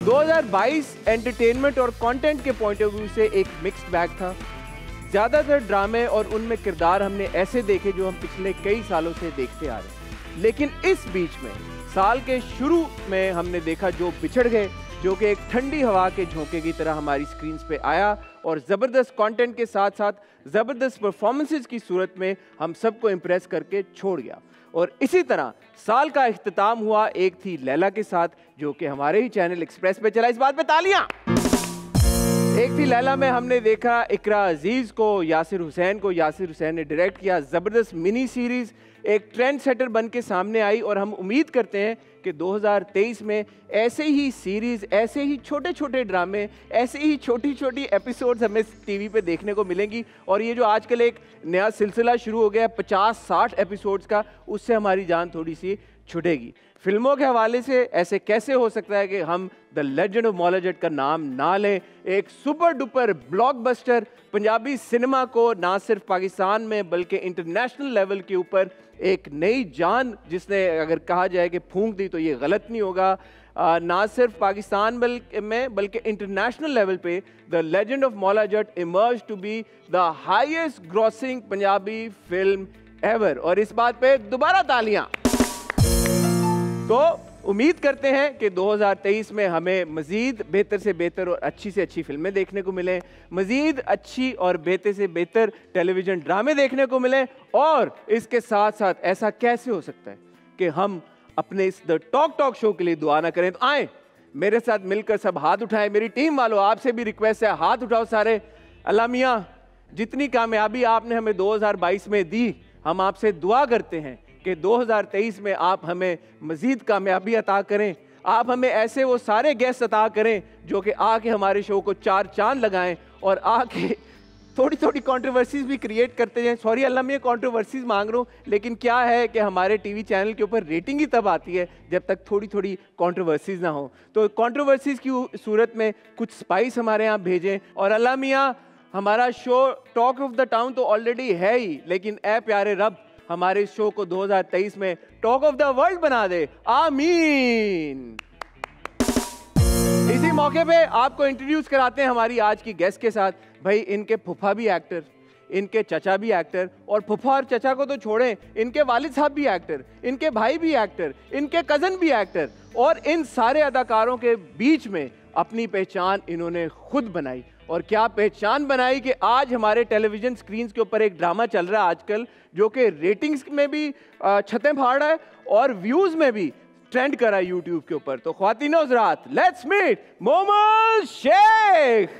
2022 entertainment और content के point of view से एक मिक्स्ड बैग था। ज़्यादातर ड्रामे और उनमें किरदार हमने ऐसे देखे जो हम पिछले कई सालों से देखते आ रहे हैं। लेकिन इस बीच में, साल के शुरू में हमने देखा जो बिछड़ गए जो कि एक ठंडी हवा के झोंके की तरह हमारी स्क्रीन पे आया और ज़बरदस्त कंटेंट के साथ साथ ज़बरदस्त परफॉर्मेंसेज की सूरत में हम सबको इम्प्रेस करके छोड़ गया। और इसी तरह साल का अख्ताम हुआ एक थी लैला के साथ, जो कि हमारे ही चैनल एक्सप्रेस पे चला। इस बात पे तालियाँ! एक थी लैला में हमने देखा इकरा अज़ीज़ को, यासिर हुसैन को, यासिर हुसैन ने डायरेक्ट किया ज़बरदस्त मिनी सीरीज़ एक ट्रेंड सेटर बन के सामने आई और हम उम्मीद करते हैं कि 2023 में ऐसे ही सीरीज़ ऐसे ही छोटे छोटे ड्रामे ऐसे ही छोटी छोटी एपिसोड्स हमें टीवी पे देखने को मिलेंगी। और ये जो आजकल एक नया सिलसिला शुरू हो गया है, पचास साठ एपिसोड्स का, उससे हमारी जान थोड़ी सी छुटेगी फ़िल्मों के हवाले से ऐसे कैसे हो सकता है कि हम द लेजेंड ऑफ़ मौलाजट का नाम ना लें? एक super duper blockbuster Punjabi cinema को ना सिर्फ़ पाकिस्तान में बल्कि इंटरनेशनल लेवल के ऊपर एक नई जान जिसने अगर कहा जाए कि फूंक दी तो ये गलत नहीं होगा। आ, ना सिर्फ़ पाकिस्तान बल में बल्कि इंटरनेशनल लेवल पे the legend of Maula Jatt emerge to be the highest grossing Punjabi film ever और इस बात पे दोबारा तालियाँ। तो उम्मीद करते हैं कि 2023 में हमें मज़ीद बेहतर से बेहतर और अच्छी से अच्छी फ़िल्में देखने को मिलें, मज़ीद अच्छी और बेहतर से बेहतर टेलीविज़न ड्रामे देखने को मिलें और इसके साथ साथ ऐसा कैसे हो सकता है कि हम अपने इस द टॉक टॉक शो के लिए दुआ ना करें। तो आए, मेरे साथ मिलकर सब हाथ उठाएँ। मेरी टीम वालों, आपसे भी रिक्वेस्ट है, हाथ उठाओ सारे। अलामिया जितनी कामयाबी आपने हमें 2022 में दी, हम आपसे दुआ करते हैं कि 2023 में आप हमें मज़ीद कामयाबी अता करें। आप हमें ऐसे वो सारे गेस्ट अता करें जो कि आके हमारे शो को चार चाँद लगाएँ और आके थोड़ी थोड़ी कंट्रोवर्सीज भी क्रिएट करते जाएँ। सॉरी अल्लाह मैं कंट्रोवर्सीज मांग रहा हूँ, लेकिन क्या है कि हमारे टीवी चैनल के ऊपर रेटिंग ही तब आती है जब तक थोड़ी थोड़ी कंट्रोवर्सीज ना हो। तो कंट्रोवर्सीज की सूरत में कुछ स्पाइस हमारे यहाँ भेजें और अल्लाह मियाँ, हमारा show talk of the town तो ऑलरेडी है ही, लेकिन ए प्यारे रब हमारे शो को 2023 में टॉक ऑफ़ द वर्ल्ड बना दे। आमीन। इसी मौके पे आपको इंट्रोड्यूस कराते हैं हमारी आज की गेस्ट के साथ। भाई, इनके फुफा भी एक्टर इनके चचा भी एक्टर और फुफा और चचा को तो छोड़ें, इनके वालिद साहब भी एक्टर इनके भाई भी एक्टर इनके कज़न भी एक्टर और इन सारे अदाकारों के बीच में अपनी पहचान इन्होंने खुद बनाई। और क्या पहचान बनाई कि आज हमारे टेलीविज़न स्क्रीन के ऊपर एक ड्रामा चल रहा है आजकल, जो कि रेटिंग्स में भी छतें फाड़ रहा है और व्यूज़ में भी ट्रेंड करा है यूट्यूब के ऊपर। तो खातिन लेट्स मीट मोमल शेख।